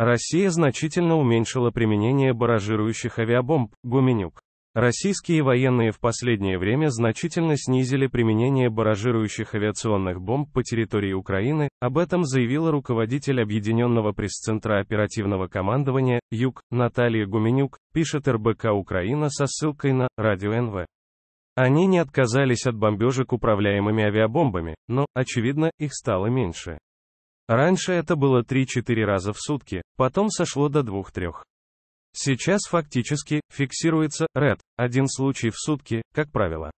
Россия значительно уменьшила применение баражирующих авиабомб, Гуменюк. Российские военные в последнее время значительно снизили применение баражирующих авиационных бомб по территории Украины, об этом заявила руководитель Объединенного пресс-центра оперативного командования «Юг» Наталья Гуменюк, пишет РБК Украина со ссылкой на «Радио НВ». Они не отказались от бомбежек управляемыми авиабомбами, но, очевидно, их стало меньше. Раньше это было 3-4 раза в сутки, потом сошло до 2-3. Сейчас фактически фиксируется RED, один случай в сутки, как правило.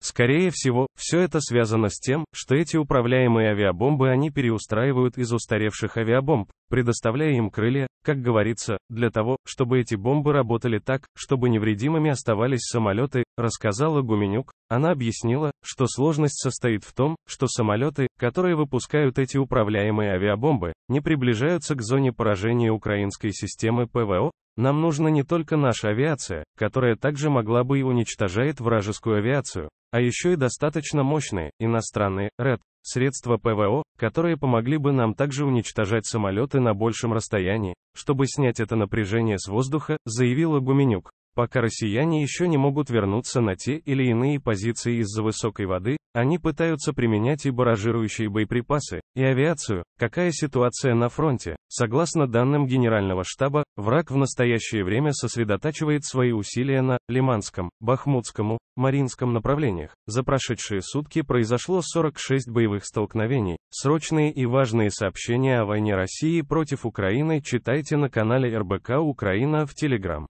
Скорее всего, все это связано с тем, что эти управляемые авиабомбы они переустраивают из устаревших авиабомб, предоставляя им крылья, как говорится, для того, чтобы эти бомбы работали так, чтобы невредимыми оставались самолеты, рассказала Гуменюк. Она объяснила, что сложность состоит в том, что самолеты, которые выпускают эти управляемые авиабомбы, не приближаются к зоне поражения украинской системы ПВО, нам нужна не только наша авиация, которая также могла бы и уничтожает вражескую авиацию, а еще и достаточно мощные, иностранные, РЭД, средства ПВО, которые помогли бы нам также уничтожать самолеты на большем расстоянии, чтобы снять это напряжение с воздуха, заявила Гуменюк. Пока россияне еще не могут вернуться на те или иные позиции из-за высокой воды, они пытаются применять и баражирующие боеприпасы, и авиацию. Какая ситуация на фронте? Согласно данным Генерального штаба, враг в настоящее время сосредотачивает свои усилия на Лиманском, Бахмутском, Маринском направлениях. За прошедшие сутки произошло 46 боевых столкновений. Срочные и важные сообщения о войне России против Украины читайте на канале РБК Украина в Телеграм.